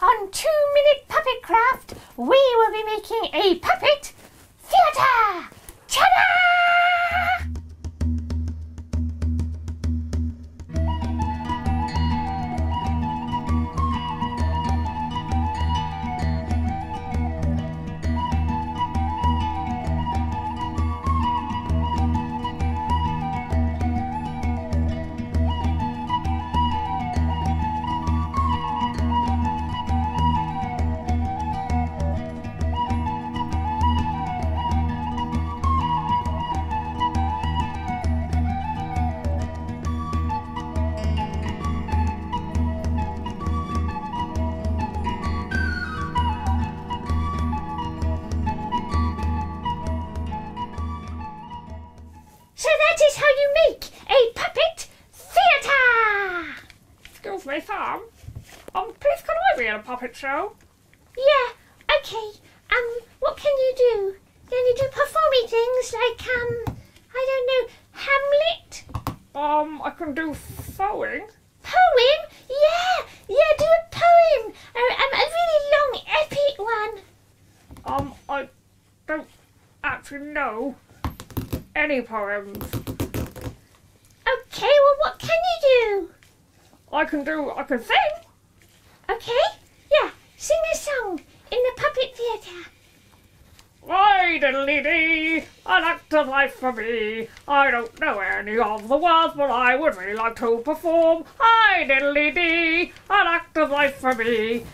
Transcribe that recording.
on Two Minute Puppet Craft, we will be making a puppet that is how you make a puppet theatre! Excuse me, Sam. Um, please can I be in a puppet show? Yeah, okay. Um, what can you do? Can you do performing things like, um, I don't know, Hamlet? Um, I can do sewing. Poem? Yeah, yeah, do a poem. Uh, um, a really long, epic one. Um, I don't actually know any poems. Okay, well, what can you I can do, I can sing. Okay, yeah, sing a song in the puppet theatre. Why diddly dee, an act of life for me. I don't know any of the words, but I would really like to perform. Hi diddly dee, an act of life for me.